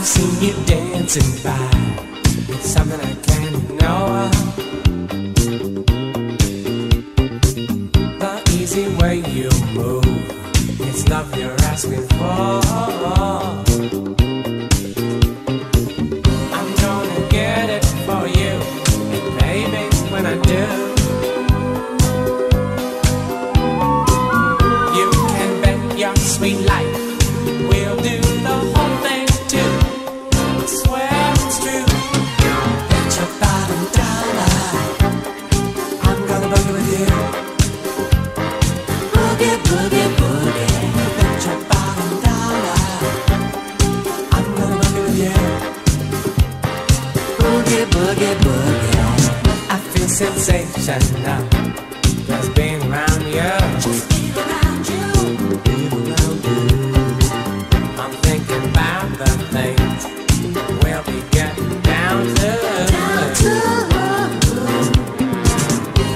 I've seen you dancing by. It's something I can't ignore. The easy way you move, it's love you're asking for. I'm gonna get it for you, and maybe when I do. You can bet your sweet life. sensations now that's around you. Being around you. I'm thinking about the things we'll be getting down to. Down to.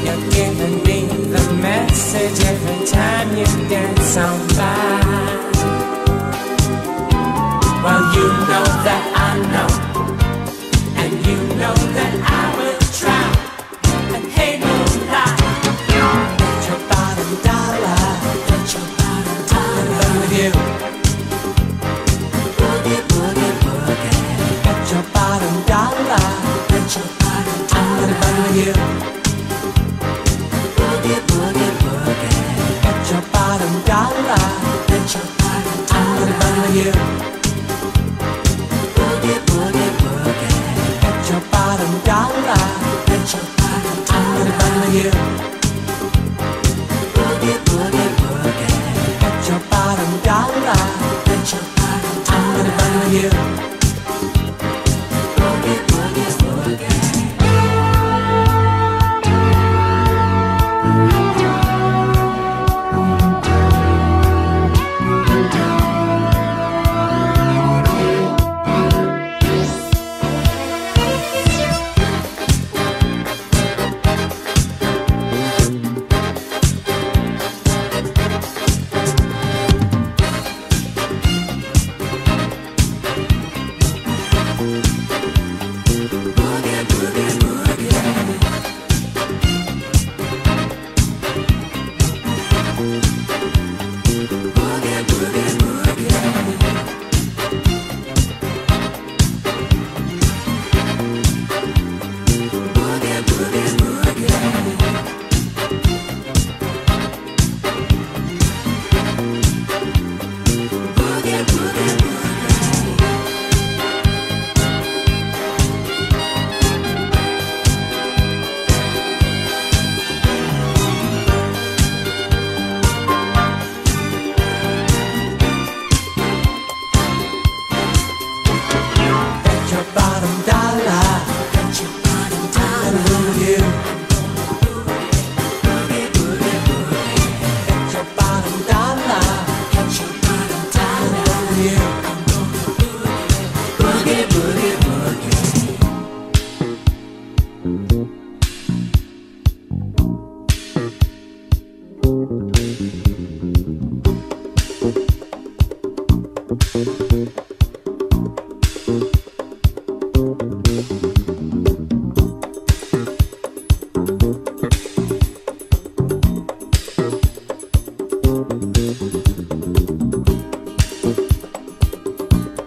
You're giving me the message every time you dance on by. you.